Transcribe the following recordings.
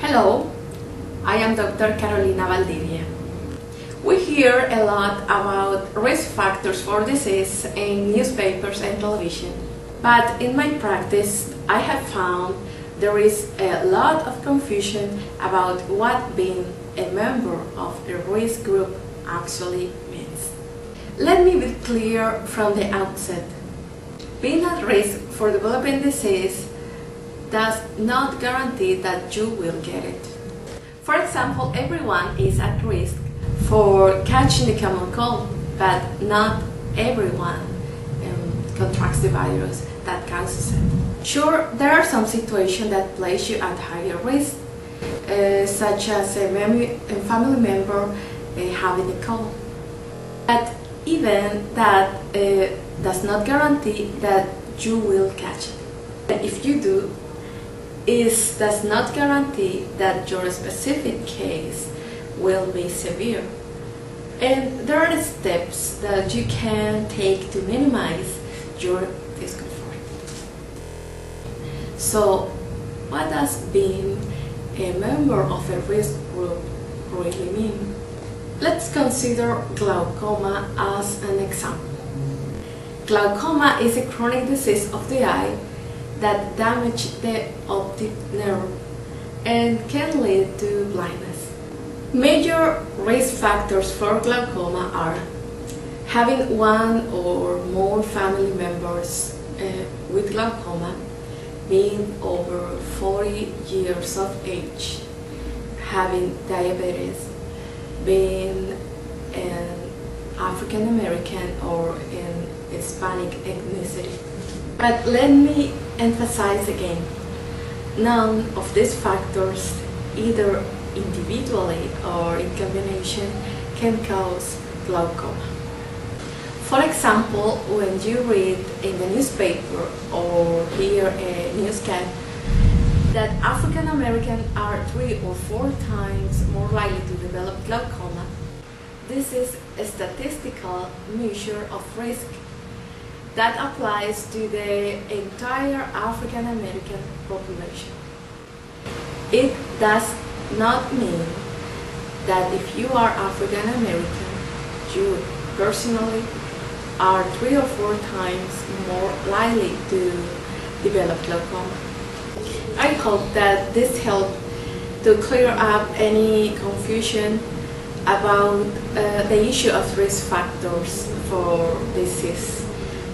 Hello, I am Dr. Carolina Valdivia. We hear a lot about risk factors for disease in newspapers and television, but in my practice I have found there is a lot of confusion about what being a member of a risk group actually means. Let me be clear from the outset. Being at risk for developing disease does not guarantee that you will get it. For example, everyone is at risk for catching the common cold, but not everyone um, contracts the virus that causes it. Sure, there are some situations that place you at higher risk, uh, such as a, a family member uh, having a cold. But even that uh, does not guarantee that you will catch it. If you do, is does not guarantee that your specific case will be severe. And there are steps that you can take to minimize your discomfort. So, what does being a member of a risk group really mean? Let's consider glaucoma as an example. Glaucoma is a chronic disease of the eye that damage the optic nerve and can lead to blindness. Major risk factors for glaucoma are having one or more family members uh, with glaucoma, being over 40 years of age, having diabetes, being an African American or an Hispanic ethnicity. But let me emphasize again, none of these factors, either individually or in combination, can cause glaucoma. For example, when you read in the newspaper or hear a newscast that African Americans are three or four times more likely to develop glaucoma, this is a statistical measure of risk that applies to the entire African American population. It does not mean that if you are African American, you personally are three or four times more likely to develop glaucoma. I hope that this helped to clear up any confusion about uh, the issue of risk factors for disease.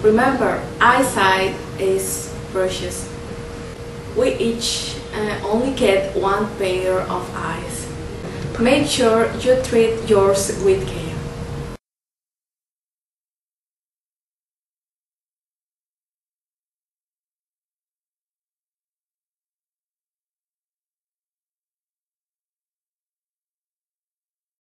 Remember, eyesight is precious. We each uh, only get one pair of eyes. Make sure you treat yours with care.